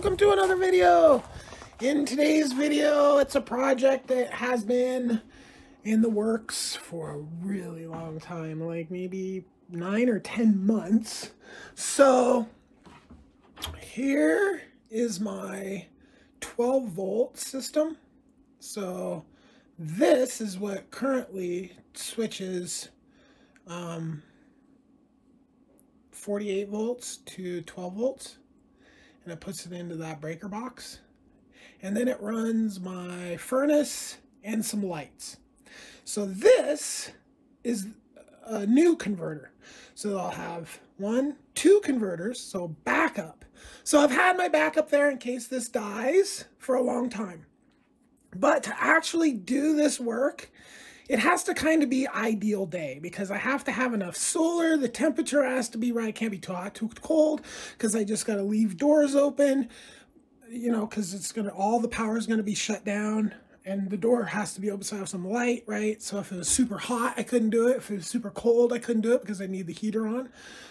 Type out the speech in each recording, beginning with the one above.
welcome to another video. In today's video, it's a project that has been in the works for a really long time, like maybe nine or 10 months. So here is my 12 volt system. So this is what currently switches um, 48 volts to 12 volts and it puts it into that breaker box. And then it runs my furnace and some lights. So this is a new converter. So I'll have one, two converters, so backup. So I've had my backup there in case this dies for a long time. But to actually do this work, it has to kind of be ideal day because I have to have enough solar. The temperature has to be right. Can't be too hot, too cold because I just got to leave doors open, you know, because it's going to, all the power is going to be shut down and the door has to be open so I have some light, right? So if it was super hot, I couldn't do it. If it was super cold, I couldn't do it because I need the heater on.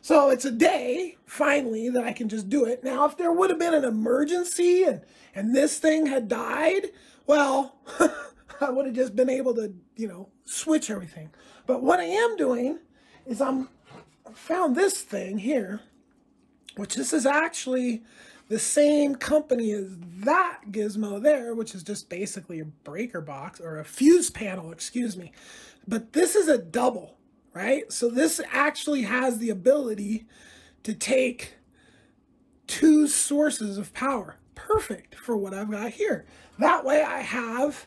So it's a day, finally, that I can just do it. Now, if there would have been an emergency and, and this thing had died, well, I would have just been able to, you know, switch everything. But what I am doing is I'm found this thing here, which this is actually the same company as that gizmo there, which is just basically a breaker box or a fuse panel, excuse me. But this is a double, right? So this actually has the ability to take two sources of power. Perfect for what I've got here. That way I have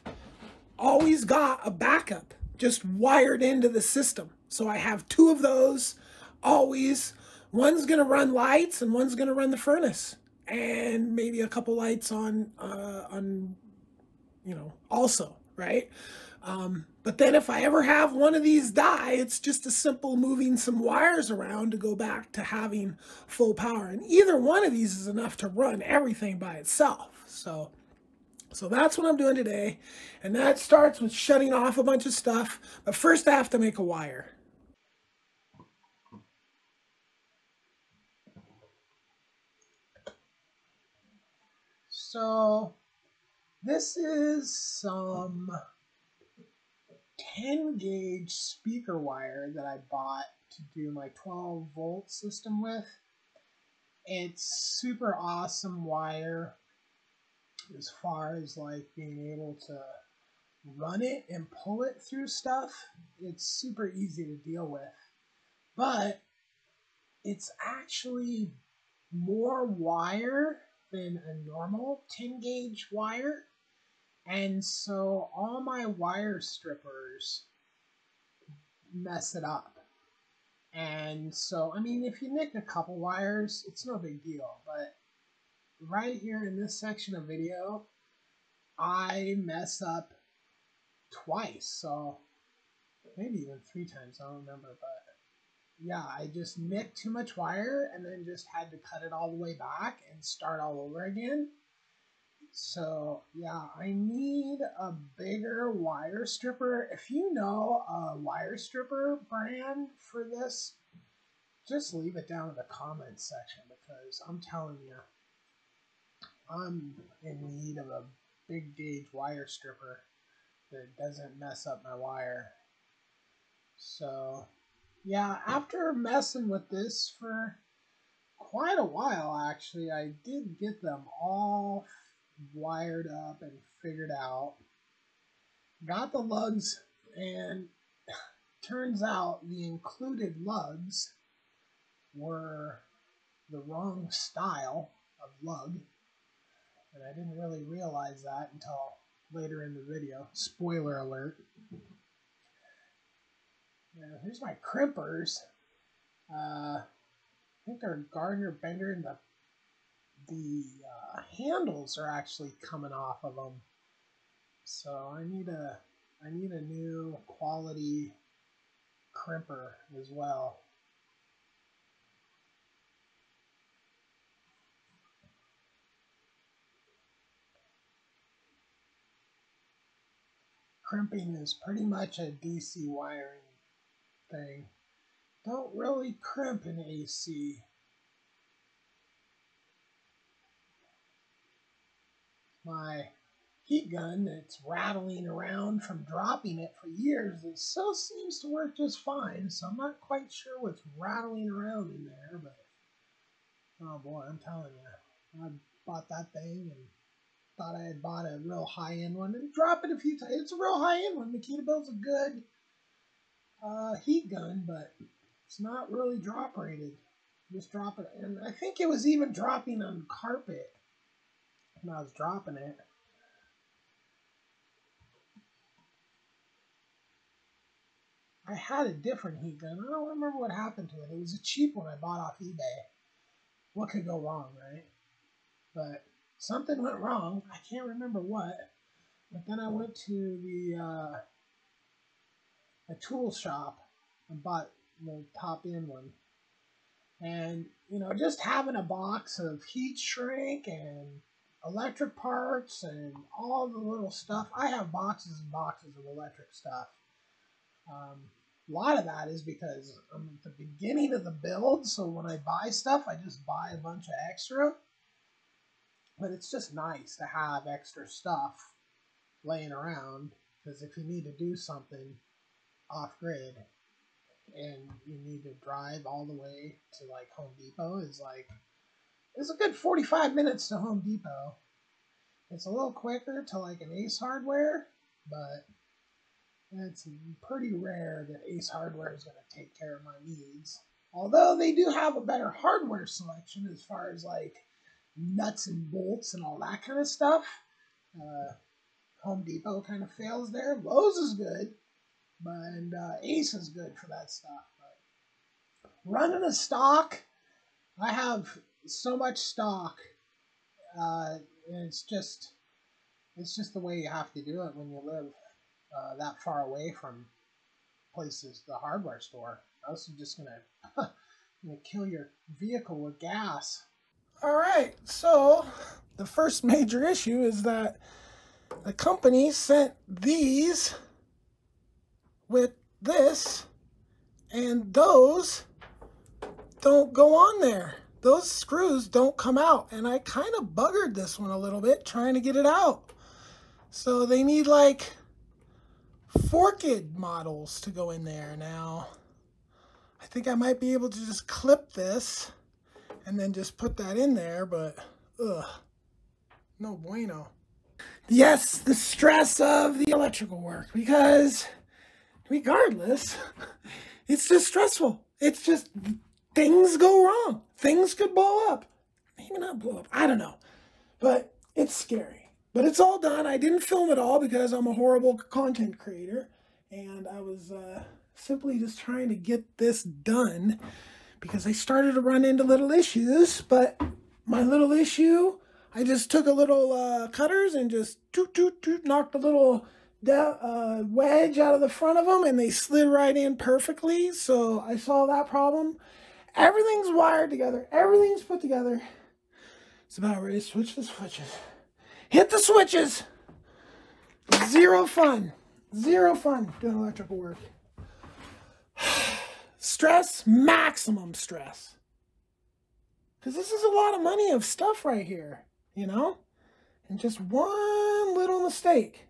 always got a backup just wired into the system. So I have two of those always. One's going to run lights and one's going to run the furnace. And maybe a couple lights on, uh, on you know, also, right? Um, but then if I ever have one of these die, it's just a simple moving some wires around to go back to having full power. And either one of these is enough to run everything by itself. So so that's what I'm doing today. And that starts with shutting off a bunch of stuff. But first I have to make a wire. So this is some 10 gauge speaker wire that I bought to do my 12 volt system with. It's super awesome wire as far as like being able to run it and pull it through stuff, it's super easy to deal with. But it's actually more wire than a normal 10 gauge wire. And so all my wire strippers mess it up. And so, I mean, if you nick a couple wires, it's no big deal. But right here in this section of video, I mess up twice, so maybe even three times, I don't remember, but yeah, I just nicked too much wire and then just had to cut it all the way back and start all over again. So yeah, I need a bigger wire stripper. If you know a wire stripper brand for this, just leave it down in the comments section because I'm telling you, I'm in need of a big gauge wire stripper that doesn't mess up my wire. So, yeah, after messing with this for quite a while, actually, I did get them all wired up and figured out. Got the lugs, and turns out the included lugs were the wrong style of lug I didn't really realize that until later in the video. Spoiler alert. Now, here's my crimpers. Uh, I think they're Gardner Bender, and the the uh, handles are actually coming off of them. So I need a I need a new quality crimper as well. Crimping is pretty much a DC wiring thing. Don't really crimp an AC. my heat gun that's rattling around from dropping it for years. It still seems to work just fine, so I'm not quite sure what's rattling around in there, but oh boy, I'm telling you, I bought that thing and thought I had bought a real high end one drop it a few times. It's a real high end one. Makita Bill's a good uh, heat gun, but it's not really drop rated. Just drop it, and I think it was even dropping on carpet when I was dropping it. I had a different heat gun. I don't remember what happened to it. It was a cheap one I bought off eBay. What could go wrong, right? But something went wrong. I can't remember what. But then I went to the uh, a tool shop and bought the top end one. And you know, just having a box of heat shrink and electric parts and all the little stuff. I have boxes and boxes of electric stuff. Um, a lot of that is because I'm at the beginning of the build, so when I buy stuff, I just buy a bunch of extra. But it's just nice to have extra stuff laying around because if you need to do something off grid and you need to drive all the way to like Home Depot, is like it's a good 45 minutes to Home Depot. It's a little quicker to like an Ace Hardware, but it's pretty rare that Ace Hardware is going to take care of my needs. Although they do have a better hardware selection as far as like nuts and bolts and all that kind of stuff. Uh, Home Depot kind of fails there. Lowe's is good, but and uh, Ace is good for that stuff. But running a stock, I have so much stock. Uh, it's just it's just the way you have to do it when you live uh, that far away from places, the hardware store. Else you're just gonna, gonna kill your vehicle with gas. All right, so the first major issue is that the company sent these with this, and those don't go on there. Those screws don't come out, and I kind of buggered this one a little bit trying to get it out. So they need like forked models to go in there now. I think I might be able to just clip this and then just put that in there, but ugh, no bueno. Yes, the stress of the electrical work because regardless, it's just stressful. It's just things go wrong. Things could blow up. Maybe not blow up. I don't know. But it's scary. But it's all done. I didn't film it all because I'm a horrible content creator. And I was uh, simply just trying to get this done because I started to run into little issues. But my little issue, I just took a little uh, cutters and just toot, toot, toot, knocked a little uh, wedge out of the front of them and they slid right in perfectly. So I saw that problem. Everything's wired together. Everything's put together. It's about ready to switch the switches. Hit the switches. Zero fun. Zero fun doing electrical work. Stress, maximum stress. Because this is a lot of money of stuff right here, you know? And just one little mistake.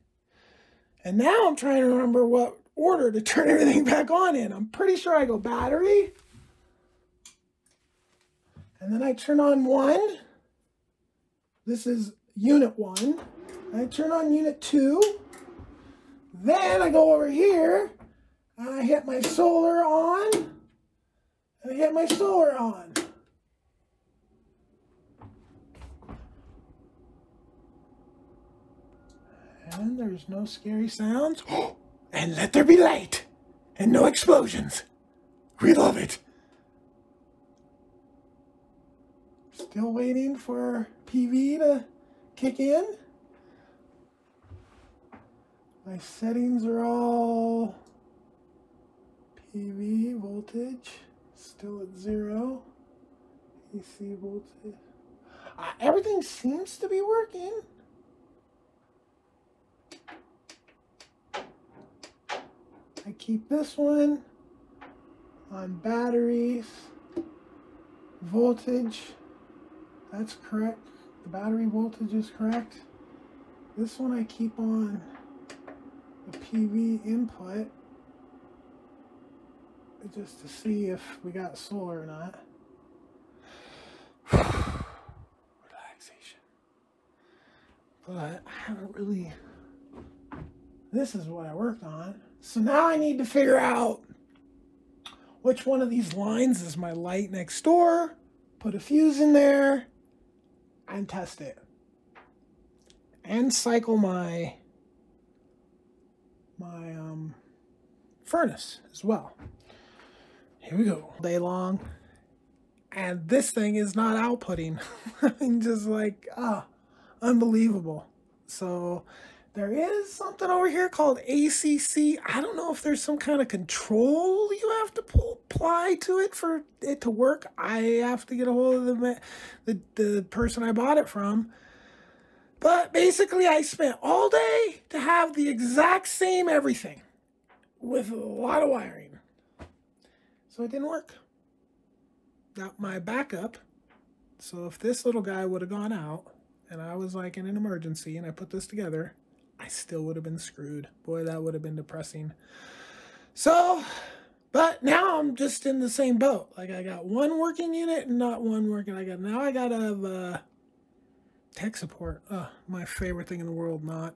And now I'm trying to remember what order to turn everything back on in. I'm pretty sure I go battery. And then I turn on one. This is unit one. I turn on unit two. Then I go over here and I hit my solar on. I hit my solar on. And there's no scary sounds. and let there be light. And no explosions. We love it. Still waiting for PV to kick in. My settings are all PV voltage, still at zero. AC voltage. Uh, everything seems to be working. I keep this one on batteries, voltage, that's correct. The battery voltage is correct. This one I keep on the PV input just to see if we got solar or not. Relaxation. But I haven't really. This is what I worked on. So now I need to figure out which one of these lines is my light next door, put a fuse in there, and test it. And cycle my my um, furnace as well. Here we go. Day long. And this thing is not outputting. I mean, just like, ah, unbelievable. So there is something over here called ACC. I don't know if there's some kind of control you have to pull, apply to it for it to work. I have to get a hold of the, the, the person I bought it from. But basically, I spent all day to have the exact same everything with a lot of wiring. So it didn't work. Got my backup. So if this little guy would have gone out and I was like in an emergency and I put this together, I still would have been screwed. Boy, that would have been depressing. So, but now I'm just in the same boat. Like I got one working unit and not one working. I got now I got a uh, tech support. Uh, my favorite thing in the world, not.